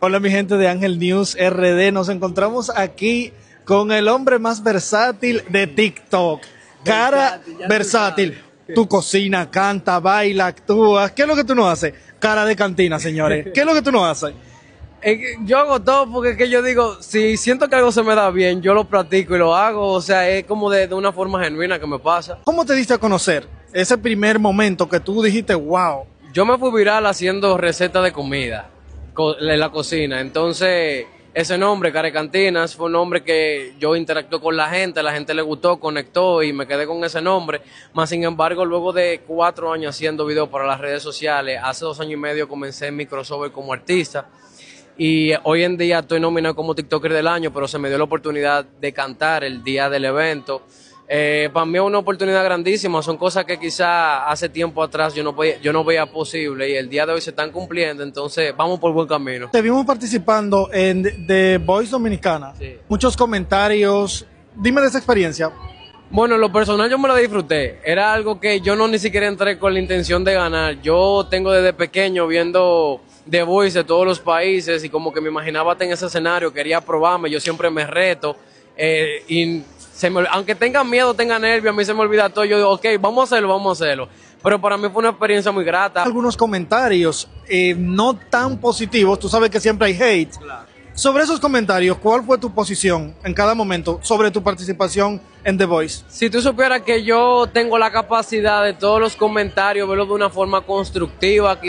Hola mi gente de Ángel News RD, nos encontramos aquí con el hombre más versátil de TikTok. Cara versátil. Tú cocina, canta, baila, actúas. ¿Qué es lo que tú no haces? Cara de cantina, señores. ¿Qué es lo que tú no haces? Yo hago todo porque es que yo digo, si siento que algo se me da bien, yo lo practico y lo hago. O sea, es como de, de una forma genuina que me pasa. ¿Cómo te diste a conocer ese primer momento que tú dijiste, wow? Yo me fui viral haciendo recetas de comida co- en la cocina. Entonces, ese nombre, Care Cantinas, fue un nombre que yo interactué con la gente, la gente le gustó, conectó y me quedé con ese nombre. Más sin embargo, luego de cuatro años haciendo videos para las redes sociales, hace dos años y medio comencé en mi como artista. Y hoy en día estoy nominado como TikToker del año, pero se me dio la oportunidad de cantar el día del evento. Eh, para mí es una oportunidad grandísima, son cosas que quizá hace tiempo atrás yo no, veía, yo no veía posible y el día de hoy se están cumpliendo, entonces vamos por buen camino. Te vimos participando en The Voice Dominicana. Sí. Muchos comentarios. Dime de esa experiencia. Bueno, en lo personal yo me lo disfruté. Era algo que yo no ni siquiera entré con la intención de ganar. Yo tengo desde pequeño viendo The Voice de todos los países y como que me imaginaba estar en ese escenario, quería probarme, yo siempre me reto. eh, y se me- aunque tenga miedo, tenga nervios, a mí se me olvida todo. Yo digo, ok, vamos a hacerlo, vamos a hacerlo. Pero para mí fue una experiencia muy grata. Algunos comentarios eh, no tan positivos. Tú sabes que siempre hay hate. Sobre esos comentarios, ¿cuál fue tu posición en cada momento sobre tu participación en The Voice? Si tú supieras que yo tengo la capacidad de todos los comentarios verlos de una forma constructiva,